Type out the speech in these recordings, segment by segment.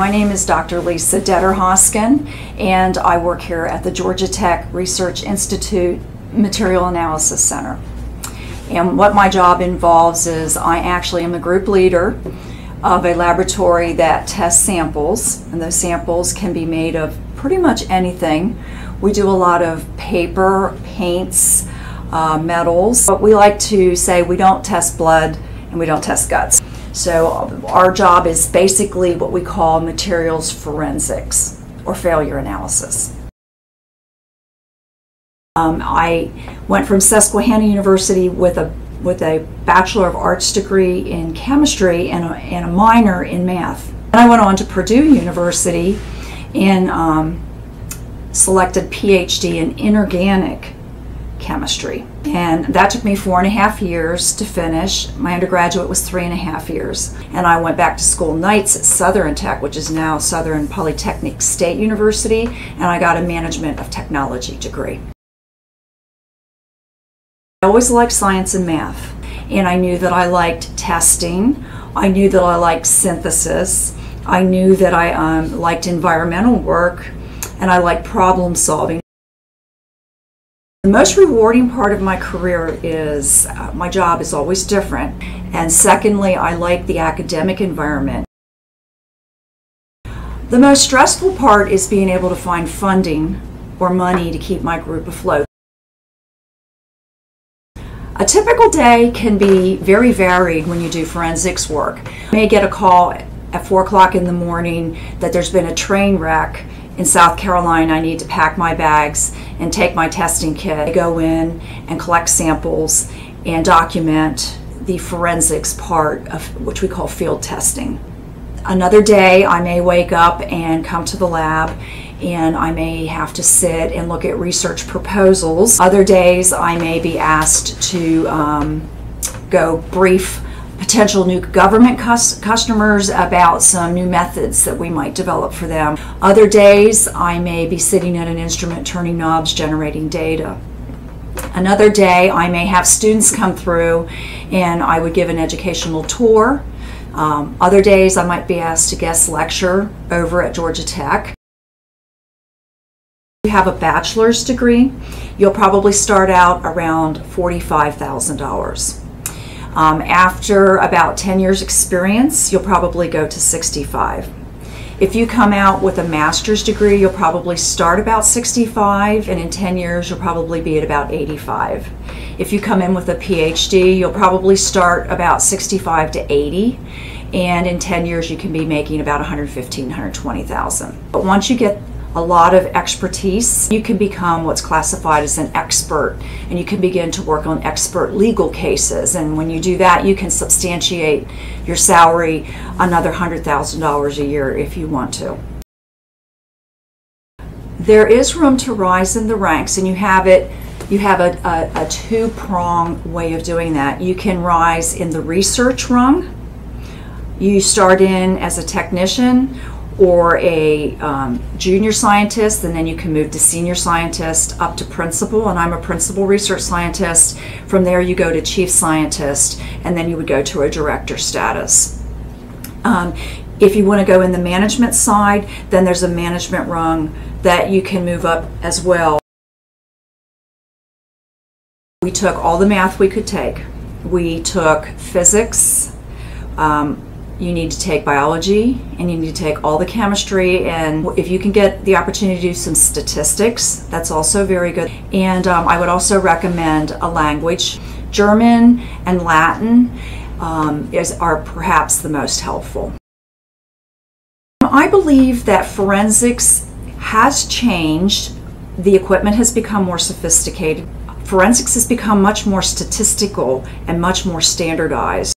My name is Dr. Lisa Detter Hoskin, and I work here at the Georgia Tech Research Institute Material Analysis Center. And what my job involves is I actually am the group leader of a laboratory that tests samples, and those samples can be made of pretty much anything. We do a lot of paper, paints, uh, metals, but we like to say we don't test blood and we don't test guts. So our job is basically what we call materials forensics or failure analysis. Um, I went from Susquehanna University with a with a Bachelor of Arts degree in chemistry and a, and a minor in math. And I went on to Purdue University and um, selected PhD in inorganic chemistry. And that took me four and a half years to finish. My undergraduate was three and a half years. And I went back to school nights at Southern Tech, which is now Southern Polytechnic State University, and I got a Management of Technology degree. I always liked science and math, and I knew that I liked testing. I knew that I liked synthesis. I knew that I um, liked environmental work, and I liked problem solving. The most rewarding part of my career is uh, my job is always different. And secondly, I like the academic environment. The most stressful part is being able to find funding or money to keep my group afloat. A typical day can be very varied when you do forensics work. You may get a call at 4 o'clock in the morning that there's been a train wreck in South Carolina, I need to pack my bags and take my testing kit. I go in and collect samples and document the forensics part of which we call field testing. Another day, I may wake up and come to the lab and I may have to sit and look at research proposals. Other days, I may be asked to um, go brief potential new government cus- customers about some new methods that we might develop for them. Other days, I may be sitting at an instrument turning knobs generating data. Another day, I may have students come through and I would give an educational tour. Um, other days, I might be asked to guest lecture over at Georgia Tech. If you have a bachelor's degree, you'll probably start out around $45,000. Um, after about 10 years experience, you'll probably go to 65. If you come out with a master's degree, you'll probably start about 65, and in 10 years, you'll probably be at about 85. If you come in with a PhD, you'll probably start about 65 to 80, and in 10 years, you can be making about 115, 120,000. But once you get a lot of expertise, you can become what's classified as an expert and you can begin to work on expert legal cases. And when you do that, you can substantiate your salary another $100,000 a year if you want to. There is room to rise in the ranks, and you have it. You have a, a, a two prong way of doing that. You can rise in the research rung. You start in as a technician, or a um, junior scientist, and then you can move to senior scientist up to principal. And I'm a principal research scientist. From there, you go to chief scientist, and then you would go to a director status. Um, if you want to go in the management side, then there's a management rung that you can move up as well. We took all the math we could take. We took physics, um, you need to take biology and you need to take all the chemistry and if you can get the opportunity to do some statistics that's also very good. And um, i would also recommend a language. German and latin um, is, are perhaps the most helpful. I believe that forensics has changed. The equipment has become more sophisticated. Forensics has become much more statistical and much more standardized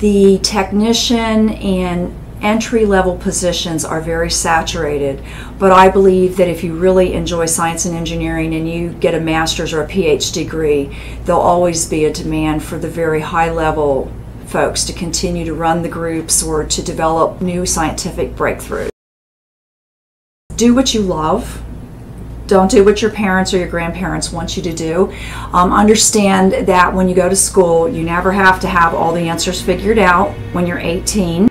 the technician and entry level positions are very saturated, but I believe that if you really enjoy science and engineering and you get a master's or a PhD degree, there'll always be a demand for the very high level folks to continue to run the groups or to develop new scientific breakthroughs. Do what you love don't do what your parents or your grandparents want you to do. Um, understand that when you go to school, you never have to have all the answers figured out when you're 18.